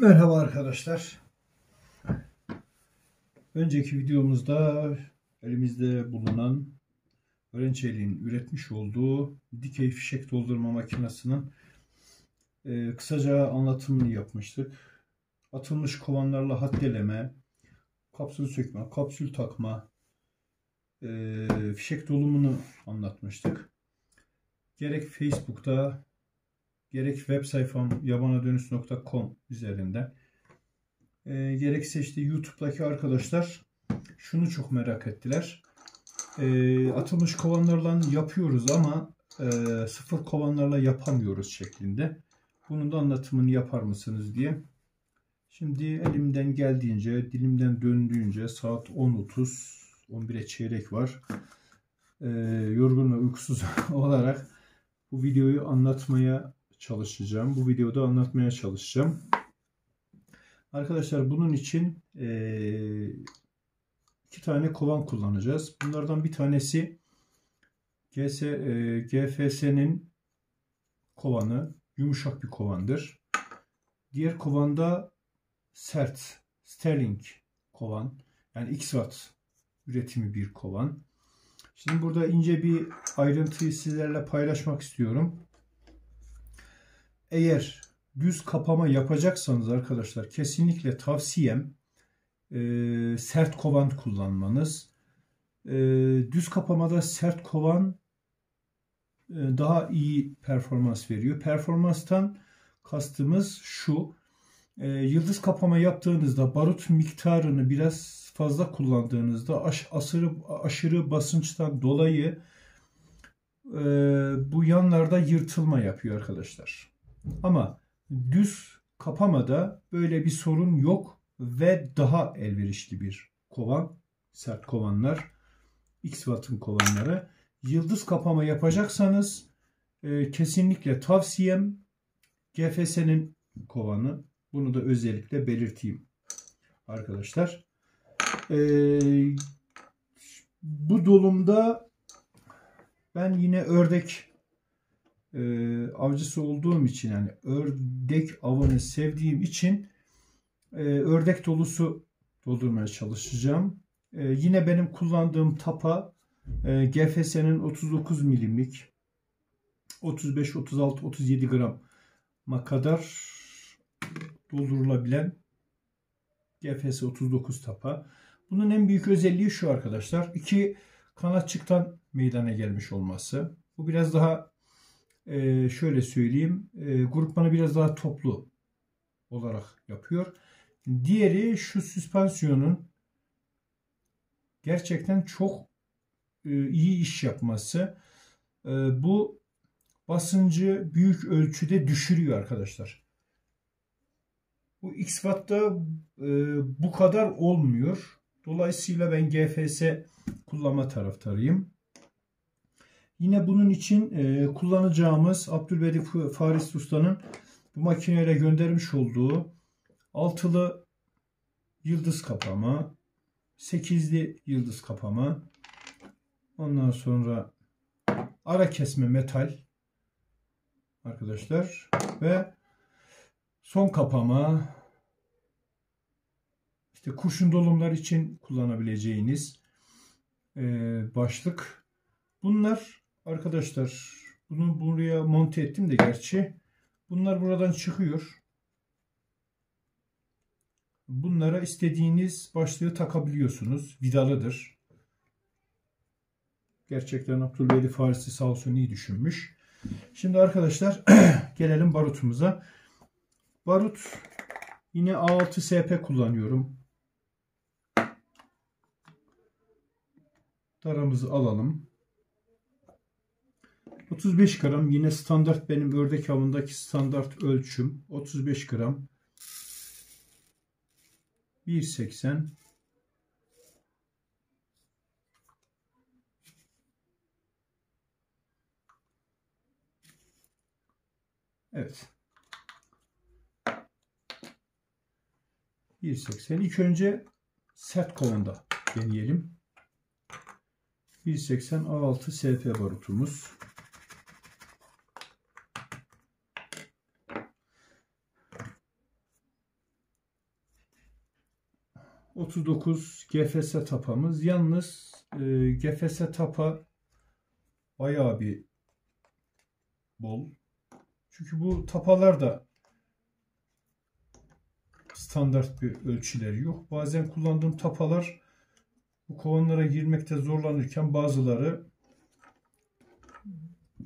Merhaba arkadaşlar. Önceki videomuzda elimizde bulunan Öğrençeliğin üretmiş olduğu dikey fişek doldurma makinesinin e, kısaca anlatımını yapmıştık. Atılmış kovanlarla haddeleme, kapsül sökme, kapsül takma, e, fişek dolumunu anlatmıştık. Gerek Facebook'ta gerek web sayfam yabanadönüş.com üzerinden e, gerekse işte YouTube'daki arkadaşlar şunu çok merak ettiler. E, atılmış kovanlarla yapıyoruz ama e, sıfır kovanlarla yapamıyoruz şeklinde. Bunun da anlatımını yapar mısınız diye. Şimdi elimden geldiğince, dilimden döndüğünce saat 10.30, 11'e çeyrek var. E, yorgun ve uykusuz olarak bu videoyu anlatmaya çalışacağım. Bu videoda anlatmaya çalışacağım. Arkadaşlar bunun için e, iki tane kovan kullanacağız. Bunlardan bir tanesi GS, e, GFS'nin kovanı yumuşak bir kovandır. Diğer kovanda sert Sterling kovan yani X watt üretimi bir kovan. Şimdi burada ince bir ayrıntıyı sizlerle paylaşmak istiyorum. Eğer düz kapama yapacaksanız arkadaşlar kesinlikle tavsiyem e, sert kovan kullanmanız. E, düz kapamada sert kovan e, daha iyi performans veriyor. Performanstan kastımız şu. E, yıldız kapama yaptığınızda barut miktarını biraz fazla kullandığınızda aş, aşırı, aşırı basınçtan dolayı e, bu yanlarda yırtılma yapıyor arkadaşlar. Ama düz kapamada böyle bir sorun yok ve daha elverişli bir kovan. Sert kovanlar. X Watt'ın kovanları. Yıldız kapama yapacaksanız e, kesinlikle tavsiyem GFS'nin kovanı. Bunu da özellikle belirteyim arkadaşlar. E, bu dolumda ben yine ördek e, avcısı olduğum için yani ördek avını sevdiğim için e, ördek dolusu doldurmaya çalışacağım. E, yine benim kullandığım tapa e, GFS'nin 39 milimlik 35, 36, 37 grama kadar doldurulabilen GFS 39 tapa. Bunun en büyük özelliği şu arkadaşlar. iki kanatçıktan meydana gelmiş olması. Bu biraz daha e, şöyle söyleyeyim e, grupmanı biraz daha toplu olarak yapıyor. Diğeri şu süspansiyonun gerçekten çok e, iyi iş yapması. E, bu basıncı büyük ölçüde düşürüyor arkadaşlar. Bu X-Watt'ta e, bu kadar olmuyor. Dolayısıyla ben GFS kullanma taraftarıyım. Yine bunun için e, kullanacağımız Abdülbedi Faris Usta'nın bu makineyle göndermiş olduğu altılı yıldız kapama, sekizli yıldız kapama, ondan sonra ara kesme metal arkadaşlar ve son kapama işte kurşun dolumlar için kullanabileceğiniz e, başlık. Bunlar Arkadaşlar bunu buraya monte ettim de gerçi. Bunlar buradan çıkıyor. Bunlara istediğiniz başlığı takabiliyorsunuz. Vidalıdır. Gerçekten Abdülbeyli Farisi sağ olsun iyi düşünmüş. Şimdi arkadaşlar gelelim barutumuza. Barut yine A6 SP kullanıyorum. Taramızı alalım. 35 gram yine standart benim ördek avındaki standart ölçüm 35 gram 1.80 Evet. 1.80 ilk önce sert kovanda deneyelim. 1.80 A6 SP barutumuz. 39 GFS tapamız. Yalnız e, GFS tapa bayağı bir bol. Çünkü bu tapalar da standart bir ölçüleri yok. Bazen kullandığım tapalar bu kovanlara girmekte zorlanırken bazıları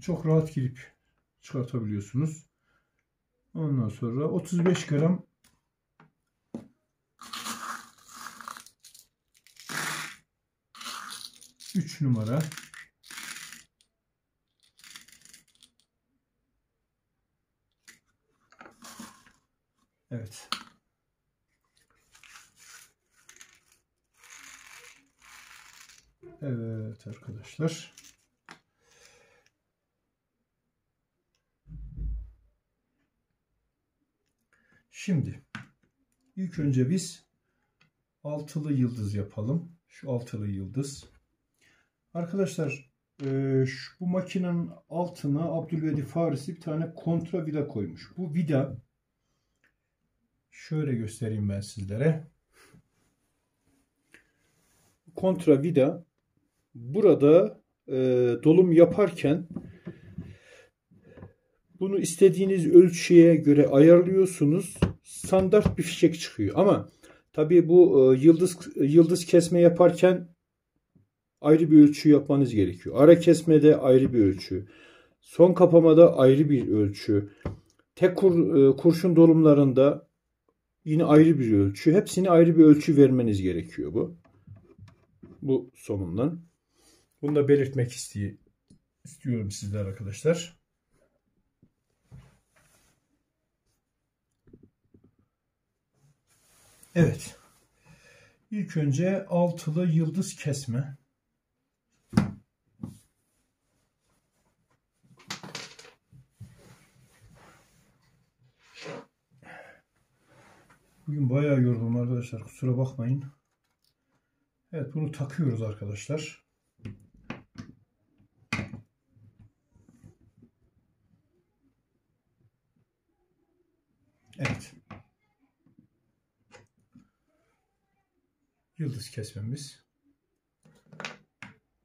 çok rahat girip çıkartabiliyorsunuz. Ondan sonra 35 gram üç numara Evet. Evet arkadaşlar. Şimdi ilk önce biz altılı yıldız yapalım. Şu altılı yıldız. Arkadaşlar e, şu, bu makinenin altına Abdülvedi Farisi bir tane kontra vida koymuş. Bu vida şöyle göstereyim ben sizlere. Kontra vida burada e, dolum yaparken bunu istediğiniz ölçüye göre ayarlıyorsunuz. Standart bir fişek çıkıyor. Ama tabii bu e, yıldız yıldız kesme yaparken ayrı bir ölçü yapmanız gerekiyor. Ara kesmede ayrı bir ölçü. Son kapamada ayrı bir ölçü. Tek kur, e, kurşun dolumlarında yine ayrı bir ölçü. Hepsini ayrı bir ölçü vermeniz gerekiyor bu. Bu somundan. Bunu da belirtmek istiyorum sizler arkadaşlar. Evet. İlk önce altılı yıldız kesme. Bugün bayağı yorgunum arkadaşlar. Kusura bakmayın. Evet bunu takıyoruz arkadaşlar. Evet. Yıldız kesmemiz.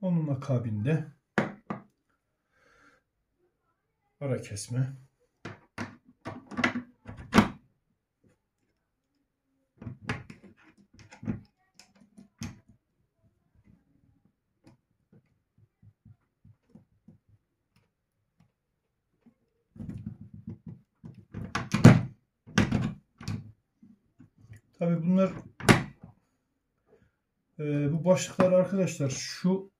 Onun akabinde ara kesme. Tabii bunlar e, bu başlıklar arkadaşlar şu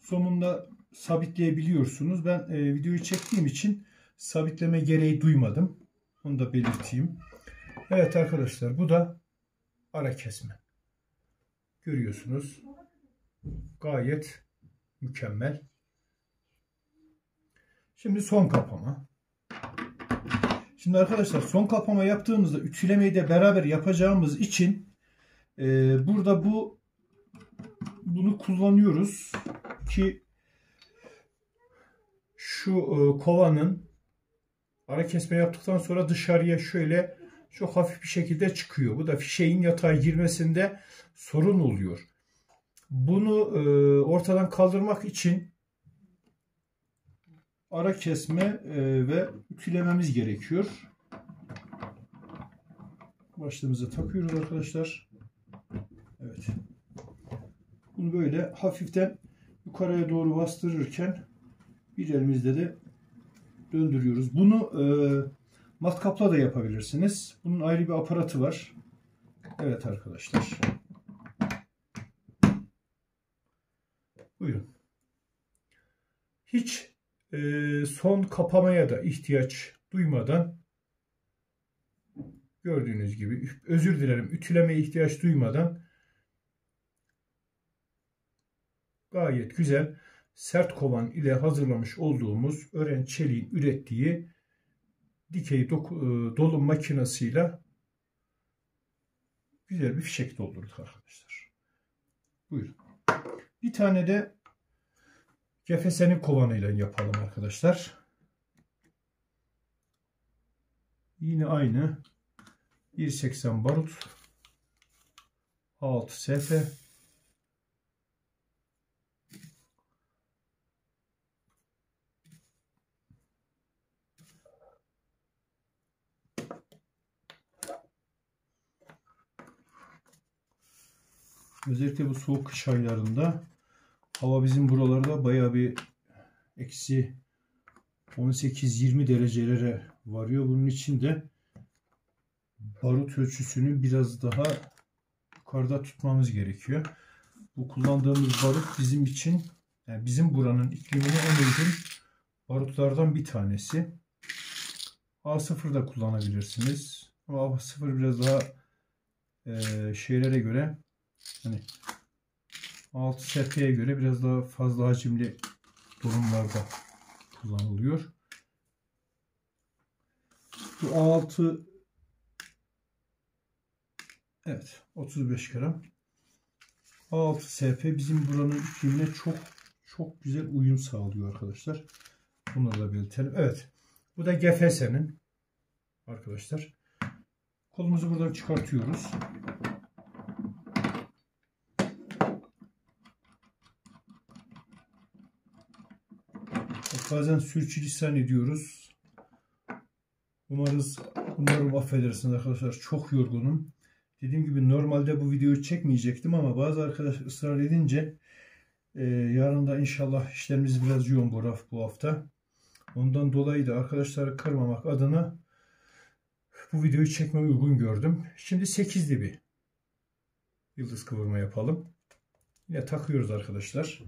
sonunda sabitleyebiliyorsunuz. Ben e, videoyu çektiğim için sabitleme gereği duymadım. Onu da belirteyim. Evet arkadaşlar bu da ara kesme. Görüyorsunuz. Gayet mükemmel. Şimdi son kapama. Şimdi arkadaşlar son kapama yaptığımızda ütülemeyi de beraber yapacağımız için e, burada bu bunu kullanıyoruz ki şu e, kovanın ara kesme yaptıktan sonra dışarıya şöyle çok hafif bir şekilde çıkıyor. Bu da fişeğin yatağa girmesinde sorun oluyor. Bunu e, ortadan kaldırmak için ara kesme e, ve ütülememiz gerekiyor. Başlığımızı takıyoruz arkadaşlar. Evet. Bunu böyle hafiften yukarıya doğru bastırırken bir elimizde de döndürüyoruz. Bunu e, matkapla da yapabilirsiniz. Bunun ayrı bir aparatı var. Evet arkadaşlar. Buyurun. Hiç e, son kapamaya da ihtiyaç duymadan gördüğünüz gibi özür dilerim ütülemeye ihtiyaç duymadan gayet güzel sert kovan ile hazırlamış olduğumuz ören çeliğin ürettiği dikey dolum makinesiyle güzel bir fişek doldurduk arkadaşlar. Buyurun. Bir tane de Cefesenin kovanıyla yapalım arkadaşlar. Yine aynı 1.80 barut. A6 SF. Özellikle bu soğuk kış aylarında hava bizim buralarda bayağı bir eksi 18-20 derecelere varıyor. Bunun için de barut ölçüsünü biraz daha yukarıda tutmamız gerekiyor. Bu kullandığımız barut bizim için yani bizim buranın iklimine en uygun barutlardan bir tanesi. A0 da kullanabilirsiniz. Ama A0 biraz daha e, şeylere göre hani 6 SP'ye göre biraz daha fazla hacimli durumlarda kullanılıyor. Bu A6 evet 35 gram. A6 SP bizim buranın iklimine çok çok güzel uyum sağlıyor arkadaşlar. Bunları da belirtelim. Evet. Bu da GFS'nin arkadaşlar. Kolumuzu buradan çıkartıyoruz. Bazen sürçülisan ediyoruz. Umarız, umarım affedersiniz arkadaşlar. Çok yorgunum. Dediğim gibi normalde bu videoyu çekmeyecektim ama bazı arkadaş ısrar edince e, yarın da inşallah işlerimiz biraz yoğun bu, bu hafta. Ondan dolayı da arkadaşları kırmamak adına bu videoyu çekme uygun gördüm. Şimdi 8'li bir yıldız kıvırma yapalım. Yine takıyoruz arkadaşlar.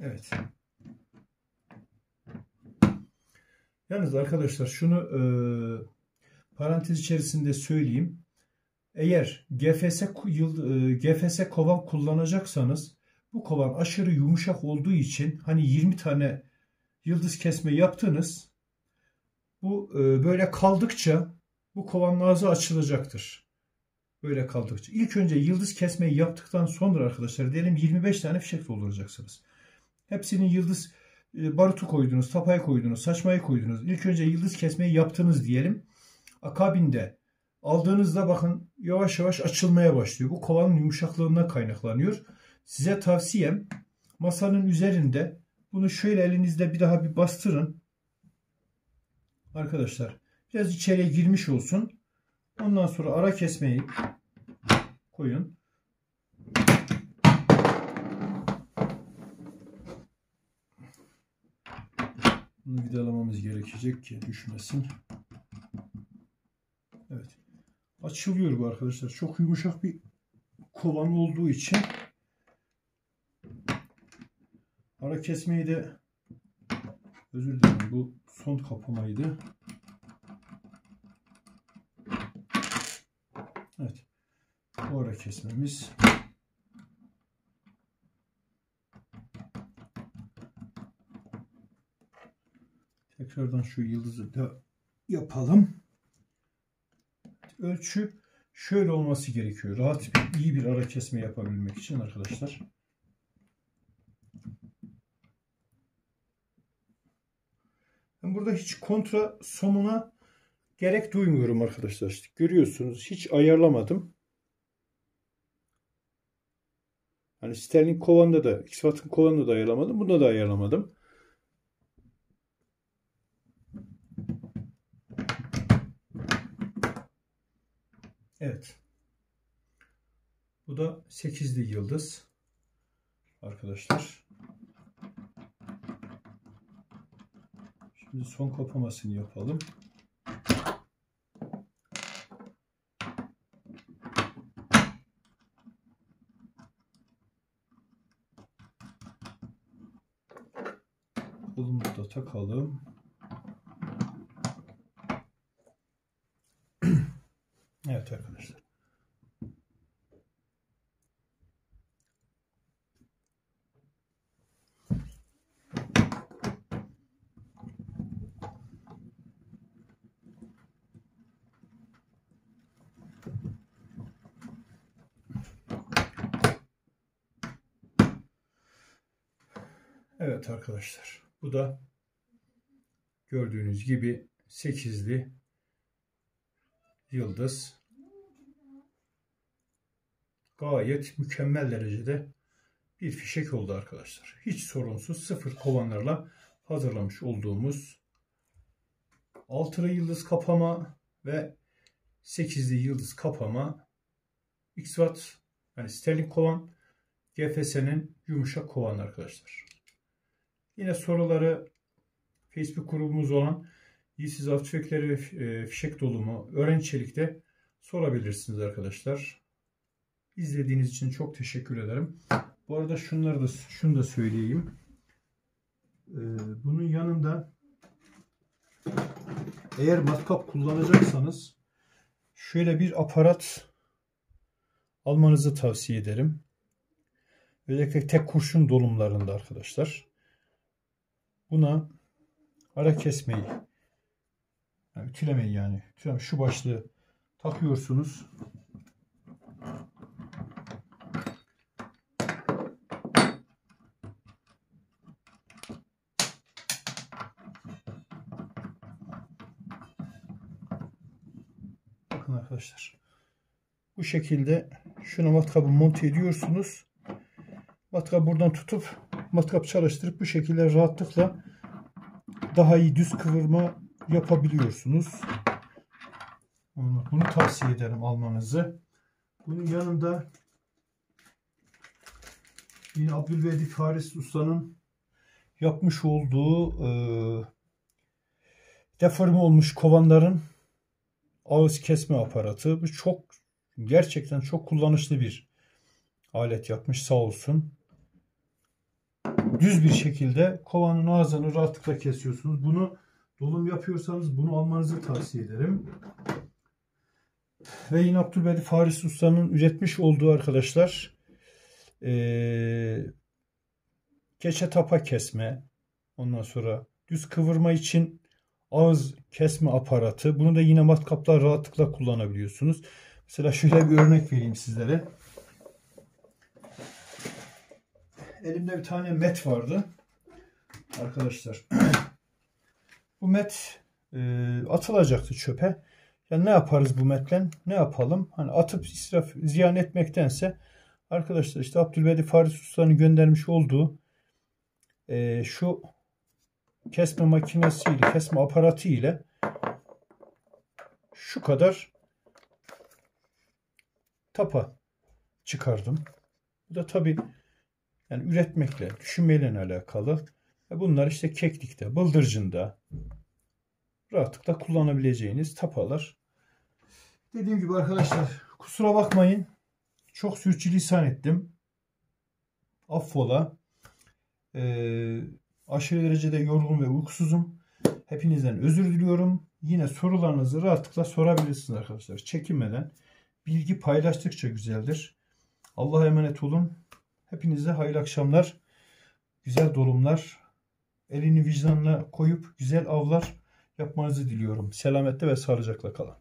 Evet. Yalnız arkadaşlar şunu e, parantez içerisinde söyleyeyim. Eğer GFS, e, GFS kovan kullanacaksanız bu kovan aşırı yumuşak olduğu için hani 20 tane yıldız kesme yaptınız. Bu e, böyle kaldıkça bu kovanın ağzı açılacaktır. Böyle kaldıkça. İlk önce yıldız kesmeyi yaptıktan sonra arkadaşlar diyelim 25 tane fişek dolduracaksınız. Hepsinin yıldız e, barutu koydunuz, tapayı koydunuz, saçmayı koydunuz. İlk önce yıldız kesmeyi yaptınız diyelim. Akabinde aldığınızda bakın yavaş yavaş açılmaya başlıyor. Bu kovanın yumuşaklığından kaynaklanıyor. Size tavsiyem masanın üzerinde bunu şöyle elinizde bir daha bir bastırın. Arkadaşlar biraz içeriye girmiş olsun. Ondan sonra ara kesmeyi koyun. Bunu vidalamamız gerekecek ki düşmesin. Evet. Açılıyor bu arkadaşlar. Çok yumuşak bir kovan olduğu için ara kesmeyi de özür dilerim bu son kapamaydı. Evet. Bu ara kesmemiz Tekrardan şu yıldızı da yapalım. Ölçü şöyle olması gerekiyor. Rahat iyi bir ara kesme yapabilmek için arkadaşlar. Ben burada hiç kontra sonuna gerek duymuyorum arkadaşlar. Görüyorsunuz hiç ayarlamadım. Hani Sterling kovanda da, X-Watt'ın kovanında da ayarlamadım. Bunda da ayarlamadım. Evet. Bu da 8'li yıldız. Arkadaşlar. Şimdi son kapamasını yapalım. Kolumuzu da takalım. Evet arkadaşlar. Evet arkadaşlar. Bu da gördüğünüz gibi 8'li yıldız. Gayet mükemmel derecede bir fişek oldu arkadaşlar. Hiç sorunsuz sıfır kovanlarla hazırlamış olduğumuz altılı yıldız kapama ve sekizli yıldız kapama X-Watt yani sterling kovan GFS'nin yumuşak kovan arkadaşlar. Yine soruları Facebook grubumuz olan Yiğitsiz Av Tüfekleri e, Fişek Dolumu Öğren Çelik'te sorabilirsiniz arkadaşlar. İzlediğiniz için çok teşekkür ederim. Bu arada şunları da şunu da söyleyeyim. Ee, bunun yanında eğer matkap kullanacaksanız şöyle bir aparat almanızı tavsiye ederim. Özellikle tek kurşun dolumlarında arkadaşlar. Buna ara kesmeyi yani ütülemeyi yani. Şu başlığı takıyorsunuz. Bakın arkadaşlar. Bu şekilde şuna matkabı monte ediyorsunuz. Matkabı buradan tutup matkap çalıştırıp bu şekilde rahatlıkla daha iyi düz kıvırma yapabiliyorsunuz. Bunu tavsiye ederim almanızı. Bunun yanında yine Abdülvedi Faris Usta'nın yapmış olduğu e, deforme olmuş kovanların ağız kesme aparatı. Bu çok gerçekten çok kullanışlı bir alet yapmış sağ olsun. Düz bir şekilde kovanın ağzını rahatlıkla kesiyorsunuz. Bunu dolum yapıyorsanız bunu almanızı tavsiye ederim. Ve yine Abdülbedi Faris Usta'nın üretmiş olduğu arkadaşlar ee, keçe tapa kesme ondan sonra düz kıvırma için ağız kesme aparatı. Bunu da yine matkaplar rahatlıkla kullanabiliyorsunuz. Mesela şöyle bir örnek vereyim sizlere. Elimde bir tane met vardı. Arkadaşlar. bu met e, atılacaktı çöpe. Ya ne yaparız bu metle? Ne yapalım? Hani atıp israf, ziyan etmektense arkadaşlar işte Abdülbedi Faris Usta'nın göndermiş olduğu e, şu kesme makinesiyle, kesme aparatı ile şu kadar tapa çıkardım. Bu da tabi yani üretmekle, düşünmeyle alakalı. Bunlar işte keklikte, bıldırcında rahatlıkla kullanabileceğiniz tapalar. Dediğim gibi arkadaşlar kusura bakmayın. Çok sürçülisan ettim. Affola. Ee, aşırı derecede yorgun ve uykusuzum. Hepinizden özür diliyorum. Yine sorularınızı rahatlıkla sorabilirsiniz arkadaşlar. Çekinmeden. Bilgi paylaştıkça güzeldir. Allah'a emanet olun. Hepinize hayırlı akşamlar. Güzel dolumlar. Elini vicdanına koyup güzel avlar yapmanızı diliyorum. Selamette ve sağlıcakla kalın.